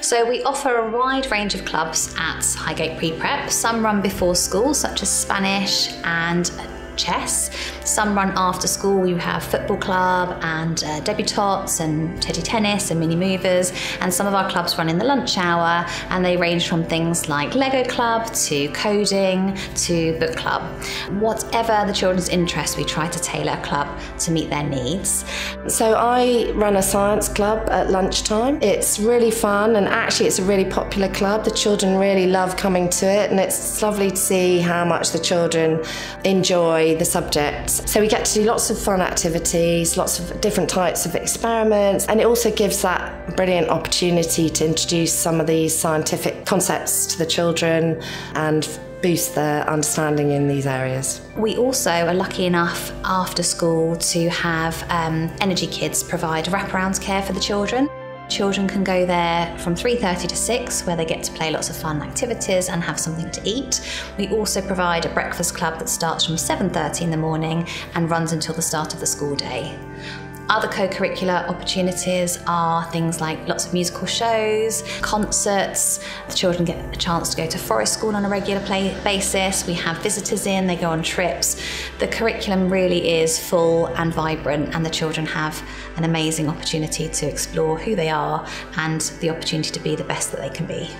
So we offer a wide range of clubs at Highgate Pre-Prep. Some run before school, such as Spanish and chess. Some run after school. We have football club and uh, Debutots and teddy tennis and mini movers. And some of our clubs run in the lunch hour and they range from things like Lego club to coding to book club. Whatever the children's interest, we try to tailor a club to meet their needs. So I run a science club at lunchtime. It's really fun and actually it's a really popular club. The children really love coming to it and it's lovely to see how much the children enjoy the subjects. So we get to do lots of fun activities, lots of different types of experiments, and it also gives that brilliant opportunity to introduce some of these scientific concepts to the children and boost their understanding in these areas. We also are lucky enough after school to have um, Energy Kids provide wraparound care for the children. Children can go there from 3.30 to 6 where they get to play lots of fun activities and have something to eat. We also provide a breakfast club that starts from 7.30 in the morning and runs until the start of the school day. Other co-curricular opportunities are things like lots of musical shows, concerts. The children get a chance to go to forest school on a regular basis. We have visitors in, they go on trips. The curriculum really is full and vibrant and the children have an amazing opportunity to explore who they are and the opportunity to be the best that they can be.